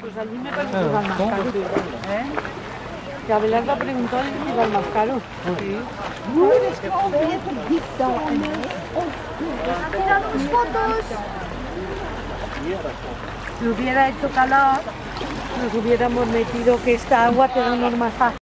Pues a mí me parece que iba el más caro. ¿Eh? Que Abelardo preguntó si iba el más caro. Sí. Oh, fotos. Si hubiera hecho calor, nos hubiéramos metido que esta agua te da unos.